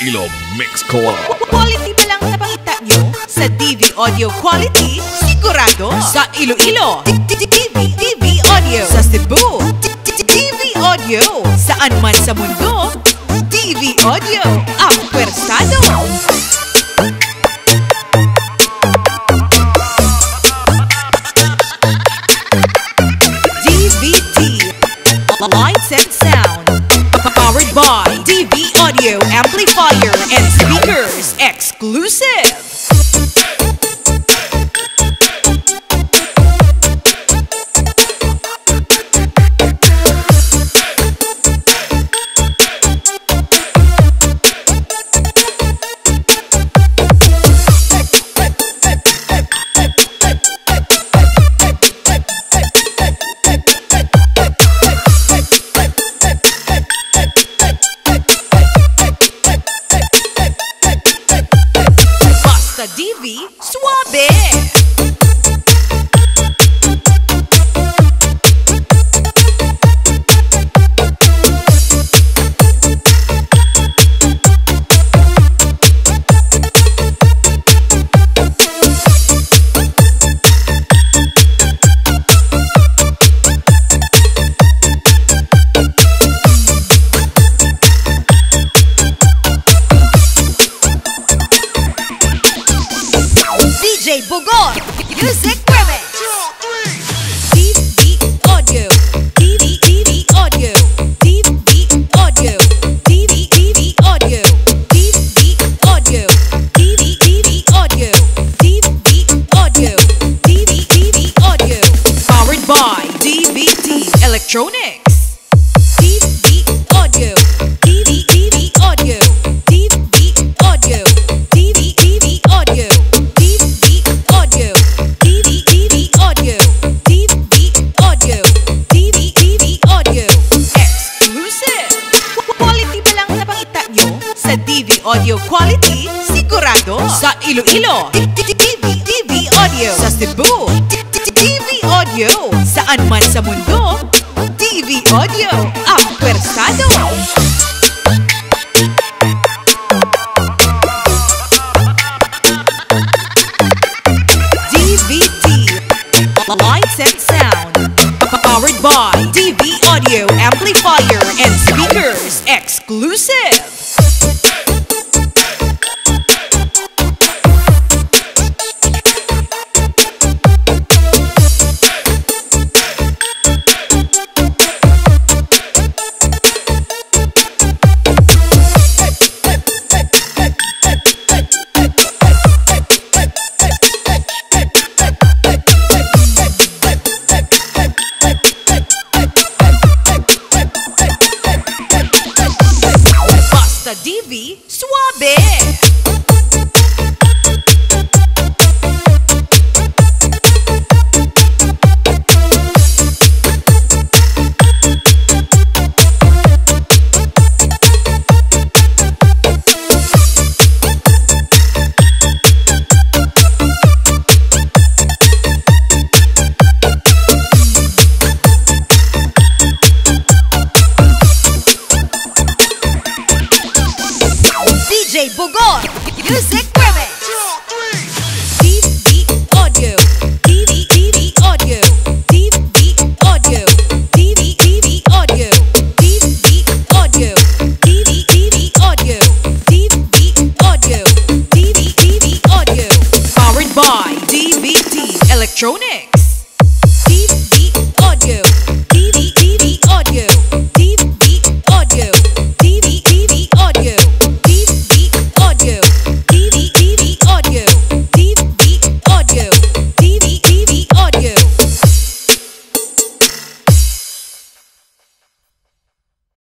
Iloilo Mix Club. Quality ba lang napakita nyo? Sa DV Audio Quality, sigurado. Sa Iloilo, DV, DV Audio. Sa Cebu, DV Audio. Saan man sa mundo, DV Audio. Ang pwersado. DVT Lights and Sound Powered by DV Amplifier and Speakers Exclusive Basta DV Suabe DJ Music DV Audio. Audio. Audio. Audio. Audio. Audio. Audio. Audio. Powered by Electronics Sa DV Audio Quality, sigurado Sa Iloilo, DV DV Audio Sa Cebu, DV Audio Saan man sa mundo, DV Audio Ang pwersado DVT Lights and Sound Powered by DV Audio Amplifier and Speakers Exclusive Suabe DJ Music Remix Audio. Audio. Audio. Audio. Audio. Audio. Audio. Audio. Powered by DVT Electronics